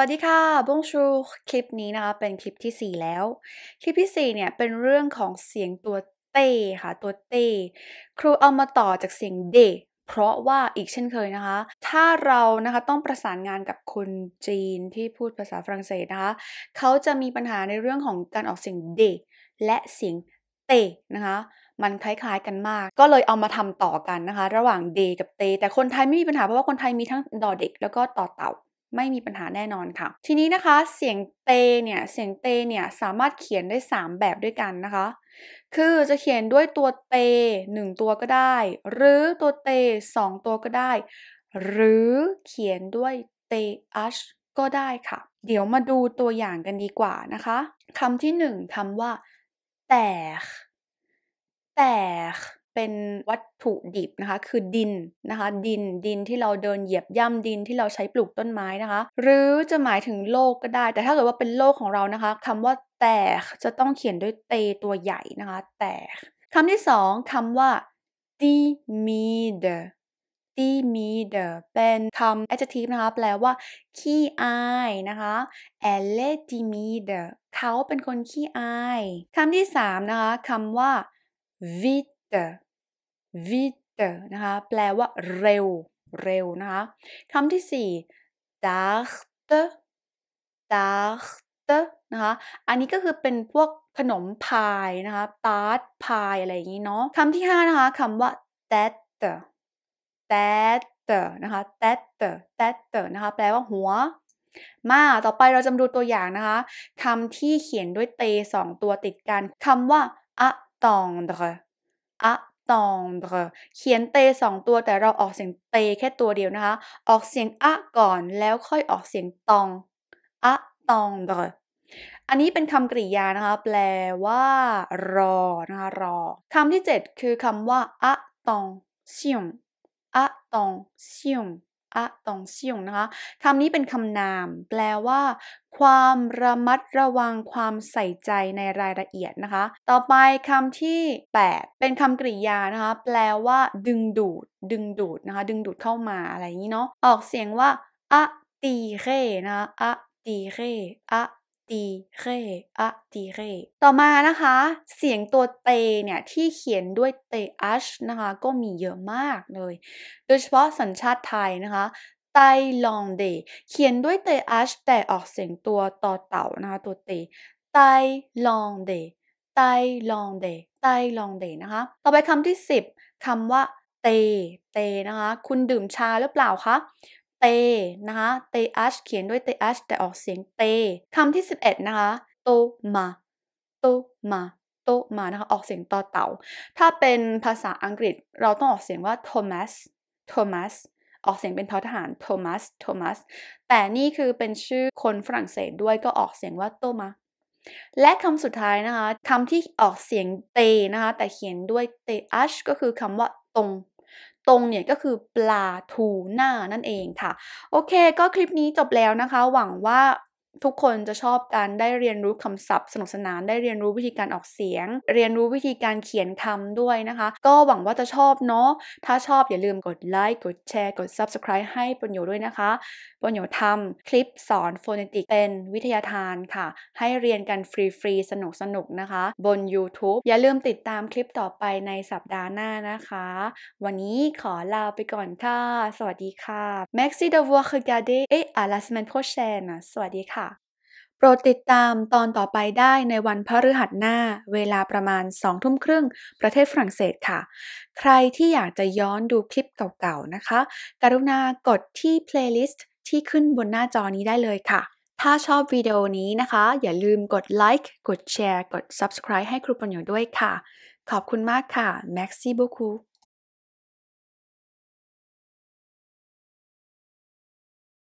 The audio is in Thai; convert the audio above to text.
วัสดีค่ะบงชูคลิปนี้นะคะ เป็นคลิปที่ 4 แล้ว คลิปที่ 4 เนี่ย เป็นเรื่องของเสียงตัวเต้ค่ะ ตัวเต้ครูเอามาต่อจากเสียงเดเพราะว่าอีกเช่นเคยนะคะ ถ้าเรานะคะต้องประสานงานกับคนจีนที่พูดภาษาฝรั่งเศสนะคะ เขาจะมีปัญหาในเรื่องของการออกเสียงเดและเสียงเตนะคะ มันคล้ายๆกันมาก ก็เลยเอามาทำต่อกันนะคะ ระหว่างเดกับเต แต่คนไทยไม่มีปัญหาเพราะว่าคนไทยมีทั้งดอเด็ก แล้วก็ต่อเต่า ไม่มีปัญหาแน่นอนค่ะ ทีนี้นะคะเสียงเตเนี่ยเสียงเตเนี่ยสามารถเขียนได้ 3 แบบด้วยกันนะคะ คือจะเขียนด้วยตัวเต1ตัวก็ได้ หรือตัวเต2ตัวก็ได้ หรือเขียนด้วยเตอัชก็ได้ค่ะ เดี๋ยวมาดูตัวอย่างกันดีกว่านะคะคำที่ 1คำว่า แต่แต่ เป็นวัตถุดิบนะคะ คือดินนะคะ ดินดินที่เราเดินเหยียบย่ำดินที่เราใช้ปลูกต้นไม้นะคะ หรือจะหมายถึงโลกก็ได้ แต่ถ้าเกิดว่าเป็นโลกของเรานะคะคำว่าแต่จะต้องเขียนด้วยเตตัวใหญ่นะคะ แต่คำที่สองคำว่า timide timide เป็นคำ adjective นะคะ แปลว่า ขี้อายนะคะ e l e timid เขาเป็นคนขี้อาย คำที่สามนะคะคำว่า vite vite นะคะ แปลว่าเร็ว เร็วนะคะคำที่สี่ tarte tarte นะคะ อันนี้ก็คือเป็นพวกขนมพายนะคะ ตาร์ตพายอะไรอย่างนี้เนาะคำที่ห้านะคะคำว่า tête tête นะคะ tête tête นะคะ แปลว่าหัวมาต่อไปเราจะมาดูตัวอย่างนะคะคำที่เขียนด้วยเตสองตัวติดกันคำว่า attendre ตองเขียนเตสองตัวแต่เราออกเสียงเตแค่ตัวเดียวนะคะ ออกเสียงอะก่อนแล้วค่อยออกเสียงตองอะตองอันนี้เป็นคำกริยานะคะ แปลว่า รอนะคะรอคำที่ 7 คือคำว่าอะตองสิ่ง attention attention นะคะคำนี้เป็นคำนาม แปลว่า ความระมัดระวังความใส่ใจในรายละเอียดนะคะ ต่อไปคำที่ 8 เป็นคำกริยานะคะ แปลว่า ดึงดูด ดึงดูดนะคะ ดึงดูดเข้ามาอะไรอย่างนี้เนาะออกเสียงว่าอะตีเรนะคะ tirer a tirer ต่อมานะคะ เสียงตัวเตเนี่ย ที่เขียนด้วยเตอชนะคะ ก็มีเยอะมากเลย โดยเฉพาะสัญชาติไทยนะคะไตลองเดเขียนด้วยเตอชแต่ออกเสียงตัวต่อเต่านะคะตัวเตไตลองเดไตลองเดไตลองเดนะคะ ต่อไปคำที่ 10คำว่าเต เตนะคะ คุณดื่มชาหรือเปล่าคะ เตนะคะเตอัชเขียนด้วยเตอัชแต่ออกเสียงเตคำที่ 11 นะคะ โตมาโตมาโตมานะคะออกเสียงต่อเต่า ถ้าเป็นภาษาอังกฤษเราต้องออกเสียงว่าโทมัสโทมัสออกเสียงเป็นทอทหารโทมัสโทมัสแต่นี่คือเป็นชื่อคนฝรั่งเศสด้วยก็ออกเสียงว่าโตมาและคำสุดท้ายนะคะคำที่ออกเสียงเตนะคะ แต่เขียนด้วยเตอัชก็คือคำว่าตรง ตรงเนี่ยก็คือปลาทูน่านั่นเองค่ะ โอเค ก็คลิปนี้จบแล้วนะคะ หวังว่า ทุกคนจะชอบการได้เรียนรู้คำศัพท์ สนุกสนานได้เรียนรู้วิธีการออกเสียง เรียนรู้วิธีการเขียนคำด้วยนะคะ ก็หวังว่าจะชอบเนาะถ้าชอบอย่าลืมกดไลค์กดแชร์กด Subscribe ให้ปนโยด้วยนะคะปนโยทำคลิปสอนโฟนติกเป็นวิทยาทานค่ะ ให้เรียนกันฟรีๆ สนุกๆนนะคะ บน YouTube อย่าลืมติดตามคลิปต่อไปในสัปดาห์หน้านะคะ วันนี้ขอลาไปก่อนค่ะ สวัสดีค่ะ Merci d'avoir regardé et à la semaine prochaine สวัสดีค่ะ โปรดติดตามตอนต่อไปได้ในวันพฤหัสหน้า เวลาประมาณ2ทุ่มครึ่งประเทศฝรั่งเศสค่ะ ใครที่อยากจะย้อนดูคลิปเก่าๆนะคะ กรุณากดที่ playlist ที่ขึ้นบนหน้าจอนี้ได้เลยค่ะ ถ้าชอบวิดีโอนี้นะคะ อย่าลืมกดไลค์กดแชร์กด subscribe ให้ครูปัญโยด้วยค่ะ ขอบคุณมากค่ะ Merci beaucoup